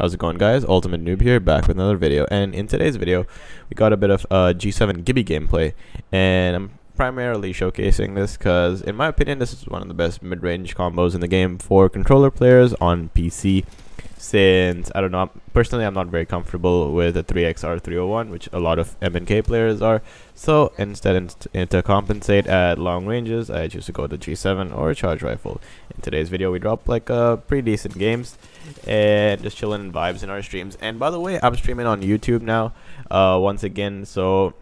How's it going guys? Ultimate Noob here, back with another video. And in today's video, we got a bit of uh, G7 Gibby gameplay. And I'm primarily showcasing this because, in my opinion, this is one of the best mid-range combos in the game for controller players on PC since I don't know personally I'm not very comfortable with the 3XR301 which a lot of MNK players are so instead in to compensate at long ranges I choose to go to G7 or a charge rifle in today's video we drop like uh, pretty decent games and just chilling and vibes in our streams and by the way I'm streaming on YouTube now uh, once again so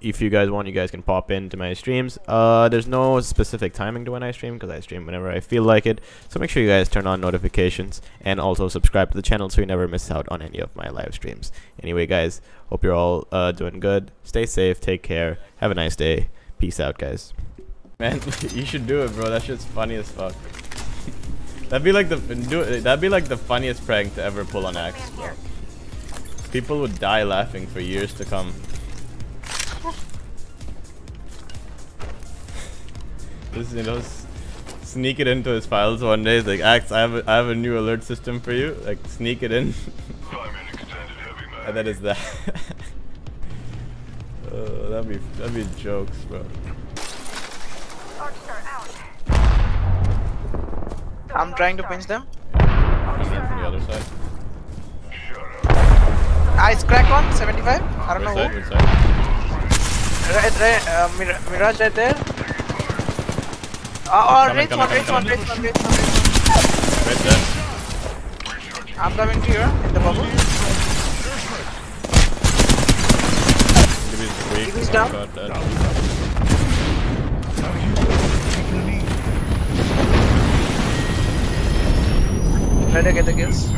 if you guys want, you guys can pop into my streams. Uh, there's no specific timing to when I stream because I stream whenever I feel like it. So make sure you guys turn on notifications and also subscribe to the channel so you never miss out on any of my live streams. Anyway, guys, hope you're all uh, doing good. Stay safe. Take care. Have a nice day. Peace out, guys. Man, you should do it, bro. That shit's funny as fuck. That'd be like the do that'd be like the funniest prank to ever pull on Axe, bro. People would die laughing for years to come. Just, you know, sneak it into his files one day. Like, Axe, I have a, I have a new alert system for you. Like, sneak it in. and that is that. uh, that'd be that'd be jokes, bro. I'm trying to pinch them. From the other side. Ice crack on 75. I don't know side? who. Side? Right, right, uh, Mir Mirage right there. Uh, oh, Coming, Wraith coming, one, Wraith one, coming, one, one, Right there. I'm coming to you in the bubble. Oh, down. Try to get the kills.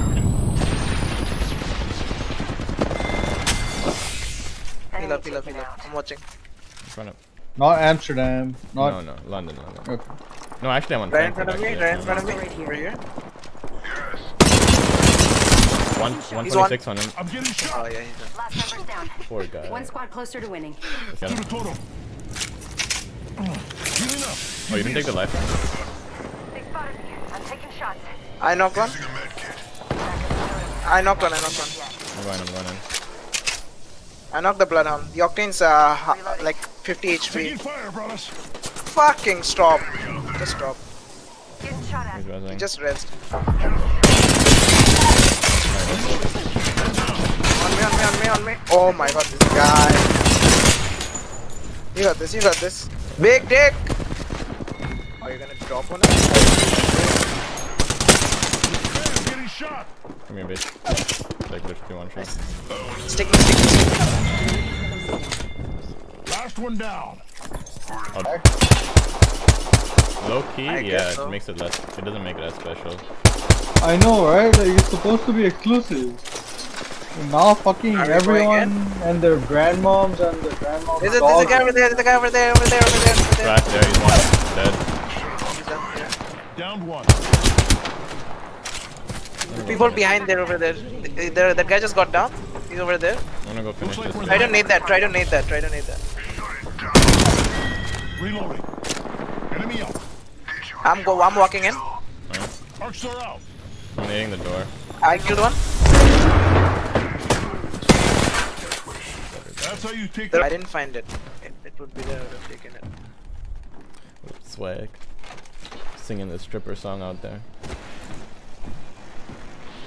Heal up, heal up, heal up. I'm watching. In front of. Not Amsterdam. Not. No, no, London, London. Okay. No, actually, I'm on Right in front of me, actually, right in front of me. Right here. One, He's on. on him. I'm getting shot. Oh yeah, he's done. Last member's down. Poor guy. One squad closer to winning. Yeah. To the total. Oh, you didn't take the life? They spotted me. I'm taking shots. I knocked one. Using a med kit. I knocked one. I knocked one. I'm going, I'm going in. I knocked the bloodhound. The octane's uh like 50 HP. fire. Fucking stop. Just stop. Getting shot at. He's rising. Just rest. On me, on me, on me, on me. Oh my god, this guy. You got this, you got this. Big dick! Are you gonna drop on it? Hey, I'm getting shot. Come here, bitch. Like, literally one shot. Stick stick stick. Last one down. Oh. Low key, I yeah, guess it makes it less. It doesn't make it as special. I know, right? Like, it's supposed to be exclusive. Now fucking everyone and their grandmoms and their grandmoms. There's a, there's a guy over there, there's a guy over there, over there, over there, over there. Crack there, he's one. Dead. He's done, yeah. Downed one. People behind there, over there. Th- there. That guy just got down. He's over there. I'm gonna go finish like this. we're Try to nade that, try to nade that, try to nade that. Reloading. Enemy up. I'm go, I'm walking in. Alright. Arcs are out. I'm nading the door. I killed one. That's how you take I didn't find it. It, it would be there, I would have taken it. Swag. Singing the stripper song out there.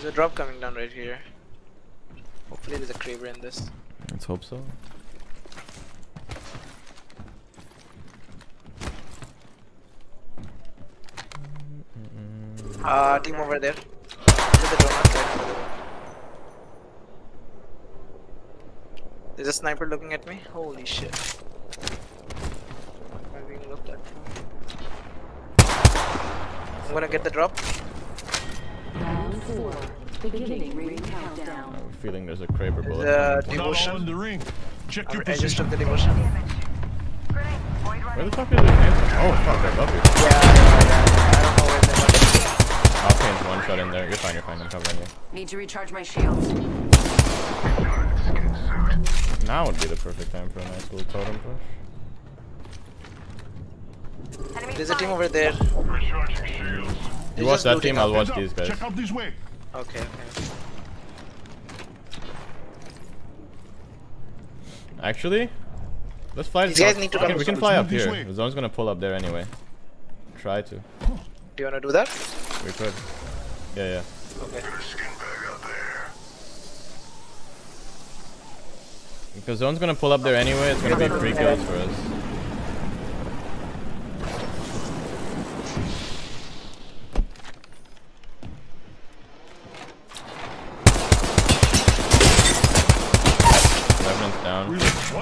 There's a drop coming down right here. Hopefully there's a Kraber in this. Let's hope so. Uh, team over there. Under the donut, right under the donut. There's a sniper looking at me. Holy shit. Am being looked at? I'm gonna get the drop. Round four. Beginning ring I have a feeling there's a Kraber bullet. a We're not all in devotion. the ring. Check your I just took the devotion. Yeah, Where the fuck is the answer? Oh fuck, they're above you. yeah, yeah. I don't know where they went. I'll change one shot in there. You're fine, you're fine. I'm covering you. Need to recharge my shields. Now would be the perfect time for a nice little totem push. There's a team over there. Recharging shields. You watch that team, I'll watch these guys. Check out this way. Okay, okay. Actually, let's fly. These guys need to come. We can fly up here. The zone's gonna pull up there anyway. Try to. Do you wanna do that? We could. Yeah, yeah. Okay. Because zone's gonna pull up there anyway, it's gonna be free kills for us.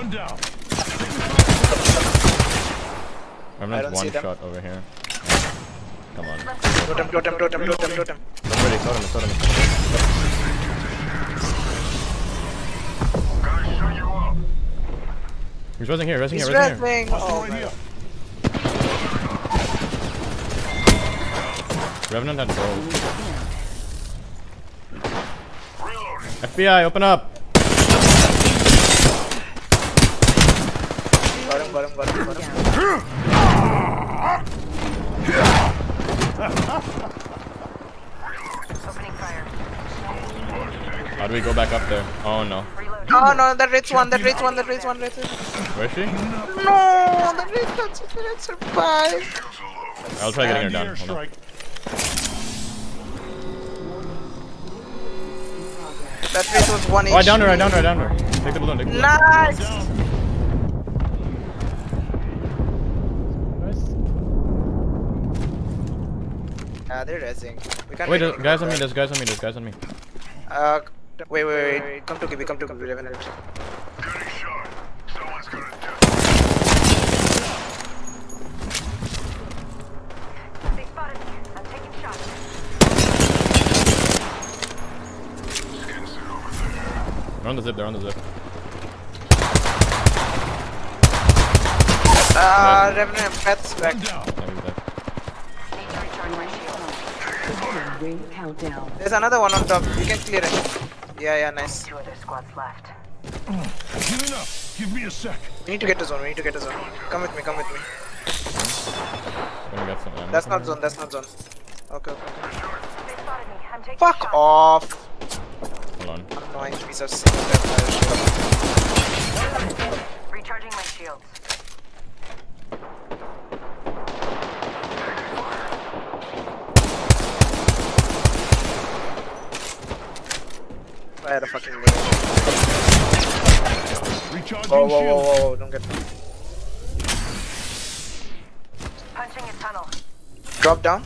One down. Revenant's don't one see them. shot over here. Come on. Totem, totem, totem, totem, totem. Somebody, totem, totem. Gotta shut you up. He's resing here, resing He's here, resing here. resting. Hostile Oh, right here. Revenant had gold. FBI, open up! Got him, got him, got him, got him. Opening fire. How do we go back up there? Oh no. Reload. Oh no, the rich one, the rich one, the rich one, the rich one. Where is she? No, the rich one didn't survive. I'll try getting her down. Hold on. That rich was one Oh, I downed her, I downed her, I downed her. Take the balloon, take the balloon. Nice. Yeah, they're resing. We can't Wait, there's guys on me, there's guys on me, there's guys on me. Uh, wait, wait, wait. Come to Gibby, come to Gibby. Eleven. Getting shot. Someone's gonna die. They spotted me. I'm taking shots. They're on the zip, they're on the zip. Uh, Revenant, Pets back. Ring countdown. There's another one on top. You can clear it. Yeah, yeah, nice. Two other squads left. Giving up. Give me a sec. We need to get to zone. We need to get to zone. Come with me. Come with me. Let me get some ammo That's not her. zone. That's not zone. Okay, okay. They spotted me. I'm taking Fuck shots. off. Hold on. Annoying piece of shit. Recharging my shields. I had a fucking name. Recharging Whoa, whoa, whoa, shield. whoa, whoa, don't get me. Punching a tunnel. Drop down.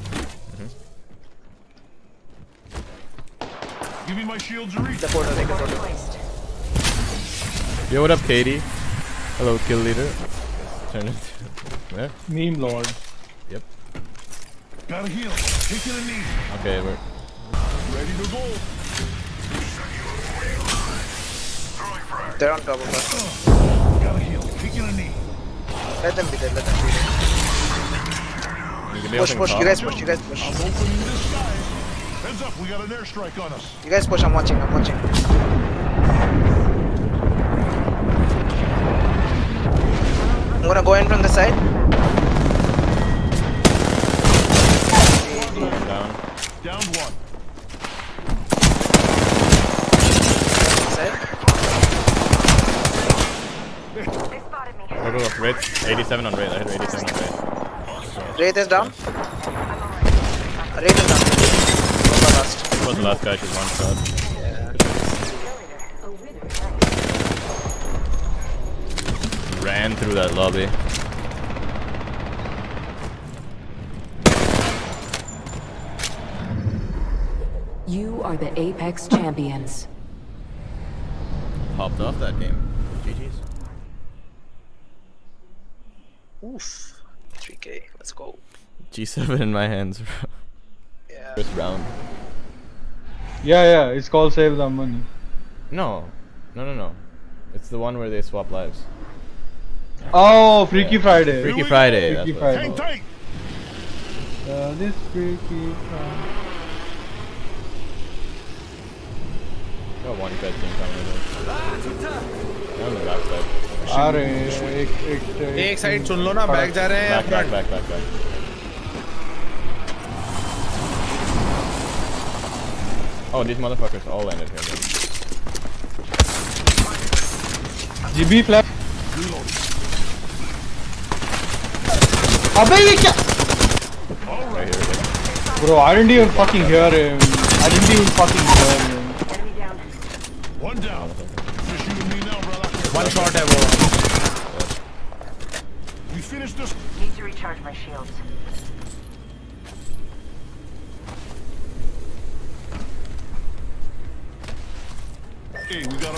Give me my shields to reach. The portal, take the portal. Placed. Yo, what up, Katie? Hello, kill leader. Turn it. Where? Meme lord. Yep. Gotta heal. Taking a knee. Okay, we're. Ready to go. They're on top of us. Gotta heal. Taking a knee. Let them be there, let them be there. You can be Push, push, you guys push, you guys push. I'm opening this side. Heads up, we got an airstrike on us. You guys push, I'm watching, I'm watching. I'm gonna go in from the side. Down. Down one. Side. They spotted Wraith. 87 on Wraith. I hit 87 on Wraith. Wraith is down. I'm. Wraith is down. Those are last. Was the last guy, she's one shot. Ran through that lobby. You are the Apex champions. Popped off that game. Oof. 3k, let's go. G7 in my hands, bro. Yeah. First round. Yeah, yeah, it's called Save the Money. No. No, no, no. It's the one where they swap lives. Oh, Freaky Friday. Freaky Friday. Freaky That's what Friday. Hang called. tight. Uh, this Freaky Friday. Got one fed team coming in. They're on the back side. अरे एक एक एक side सुन लो ना back जा रहे हैं Back, back, front. back, back, back. Oh, these motherfuckers all landed here. Then. GB flash अबे ये क्या Right here. Right Bro, I didn't even fucking hear him. I didn't even fucking hear him. Enemy down. One down. Just you and me now, One shot है We finished this. Need to recharge my shields.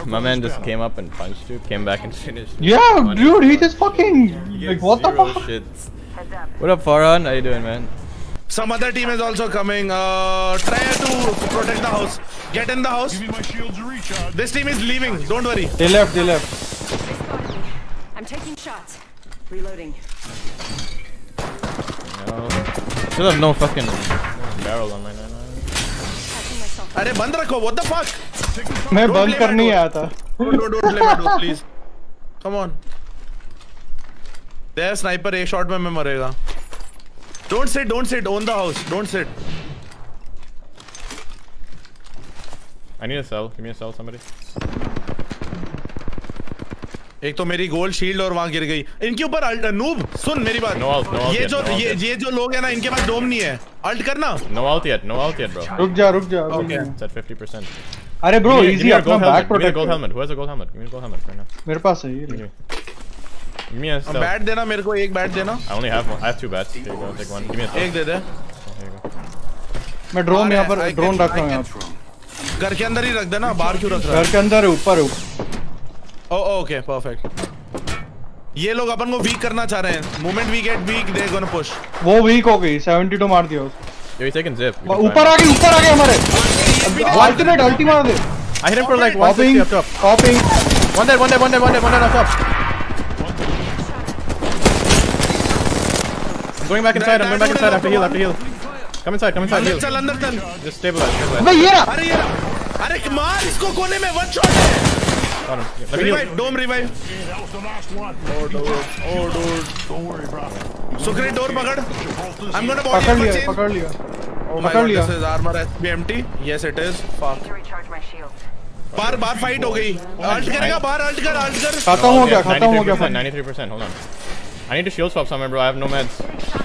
My man just came up and punched you, came back and finished. Yeah, dude, he just fucking like what the fuck? Shits. What up, Faran? How you doing, man? Some other team is also coming. Uh, try to protect the house. Get in the house. Give me my shields to recharge. This team is leaving. Don't worry. They left, they left. They spotted me. I'm taking shots. Reloading. No. Still have no fucking barrel on my 99. Patching myself. अरे बंद रखो. What the fuck? मैं Don't बंद play करने my he door. आया था Don't, don't, don't play my door, please. Come on. There sniper एक shot में मैं मरेगा. Don't sit, don't sit. Own the house. Don't sit. I need a cell. Give me a cell, somebody. एक तो मेरी gold shield और वहाँ गिर गई। इनके ऊपर नूब सुन मेरी बात। No no out ये जो no ये, ये जो लोग है ना इनके पास डोम नहीं है। अल्ट करना। No out yet no out yet bro रुक जा रुक जा ओके सेट 50% अरे ब्रो इजी अपना back protect gold helmet who has a gold helmet give me gold helmet right now मेरे पास है ये गिव मी अ बैट देना मेरे को एक बैट देना। I only have I have two bats take one give me a एक दे दे। मैं ड्रोन यहाँ पर ड्रोन रख रहा हूँ यहाँ घर के अंदर ही रख देना बाहर क्यों रख घर के अंदर ऊपर ओके परफेक्ट ये लोग अपन को वीक करना चाह रहे हैं। Moment we get weak they gonna push वो वीक हो गई 72 तो मार दिया उसको। यो सेकंड जेप ऊपर आ गए ऊपर आ गए हमारे। अल्टीमेट अल्टी मार दे I hit for like 160 up top one there one there one there one there one there up going back inside I am going back inside I heal I heal Come inside. Come inside. Heal. चल अंदर चल Just stabilize. Stabilize. अबे ये रहा अरे ये रहा। अरे मार इसको कोने में वन शॉट है Got him. Let me the last one. Oh, dude. Oh, dude. Don't worry, bro. सुक्रे डोर पकड़ I'm gonna body पकड़ लिया. पकड़ लिया Oh my पकड़ god, लिया। this is armor has to be empty. Yes, it is. Fuck. बार बार फाइट हो गई अल्ट करेगा बाहर अल्ट कर अल्ट कर खत्म हो गया खत्म हो गया 93%, 93%. Hold on. I need to shield swap somewhere, bro. I have no meds.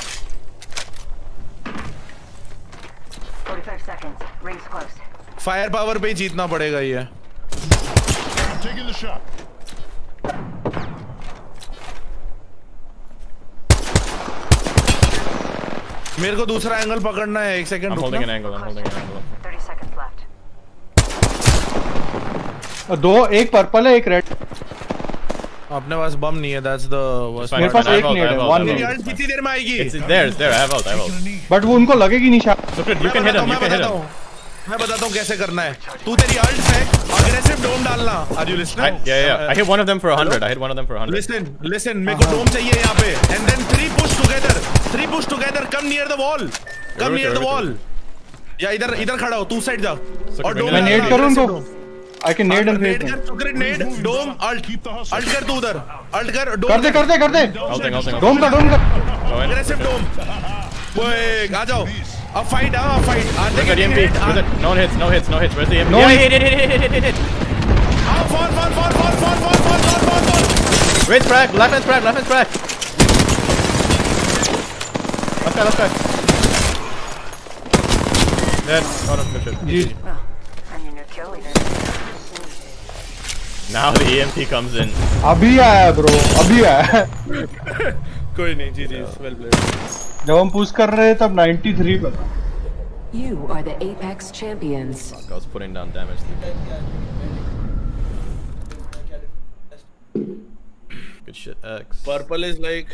Fire power पे जीतना पड़ेगा ये। मेरे को दूसरा एंगल पकड़ना है एक सेकंड रुकना। दो एक पर्पल है एक रेड अपने पास बम नहीं है दैट्स द वर्स्ट मेरे पास एक नहीं है वन नहीं कितनी देर में आएगी। It's there there I have out I have out but वो उनको लगेगी नहीं शायद। So good, you can hit him, you can hit him. मैं बताता हूँ कैसे करना है। तू तेरी अल्ट से अग्रेसिव डोम डालना। Are you listening yeah yeah I hit one of them for 100 I hit one of them for 100 listen listen मेरे को डोम चाहिए यहाँ पे। And then three push together three push together come near the wall come near the wall yeah इधर इधर खड़ा हो तू साइड जा। और डोम मैं नेड करूँ तो I can Ned and nade कर। Together nade dome ult ult कर तू उधर अल्ट कर डोम कर दे कर। दे कर दे। डोम का डोम का। अग्रेसिव डोम ओए आ जाओ। अब फाइट हाँ फाइट. आते Look at के EMP. hit. Where's it? No hits, no hits, no hits. Where's the EMP? No yeah, hit. hit, hit, hit, hit, hit, hit, hit. हाँ fall fall fall fall fall fall fall fall fall fall. Great crack. Left hand's crack. Left hand's crack. Left guy, left guy. Dead. Oh, no, good shit. Ji Well, I'm your new kill leader. Now the EMP comes in. अभी आया bro अभी आया कोई नहीं जी जी well played जब हम push कर रहे तब 93 पर। You are the Apex champions gots putting down damage good shit X purple is like